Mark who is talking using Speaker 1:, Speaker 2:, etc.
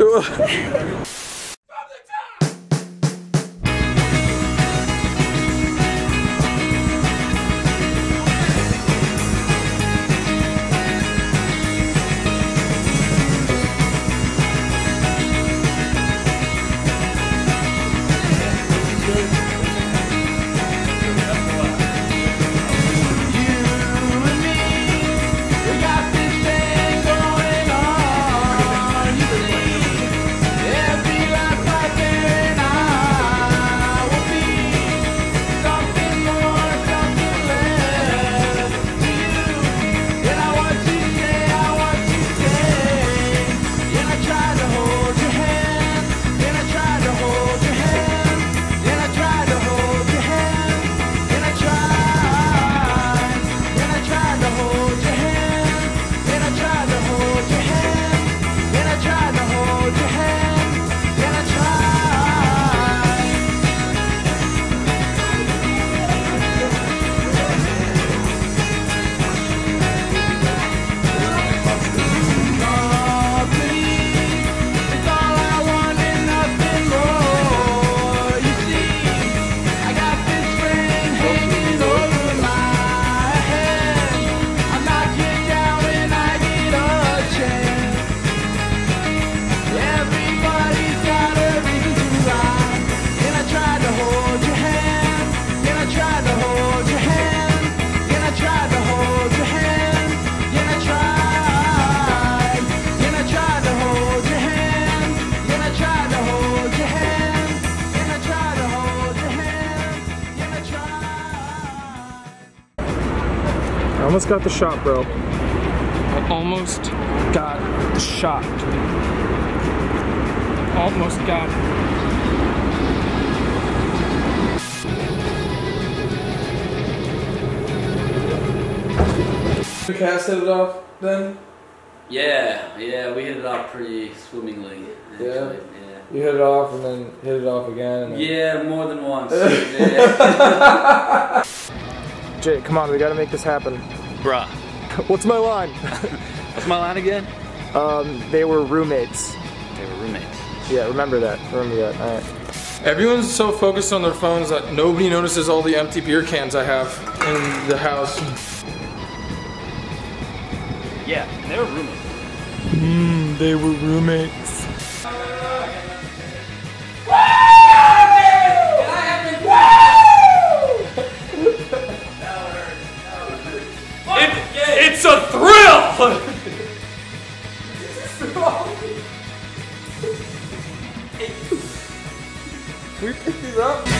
Speaker 1: うわ I almost got the shot, bro. I almost got the shot. Almost got it.
Speaker 2: The cast hit it off then?
Speaker 3: Yeah, yeah, we hit it off pretty swimmingly. Actually.
Speaker 2: Yeah?
Speaker 3: Yeah.
Speaker 2: You hit it off and then hit it off again. And then...
Speaker 3: Yeah, more than once. yeah.
Speaker 1: Jay, come on, we gotta make this happen.
Speaker 4: Bruh.
Speaker 1: What's my line?
Speaker 4: What's my line again?
Speaker 1: um, they were roommates.
Speaker 4: They were roommates.
Speaker 1: Yeah, remember that. Remember that. All right.
Speaker 2: Everyone's so focused on their phones that nobody notices all the empty beer cans I have in the house.
Speaker 4: Yeah, they were roommates.
Speaker 1: Mm, they were roommates.
Speaker 4: It's a thrill!
Speaker 2: We pick these up?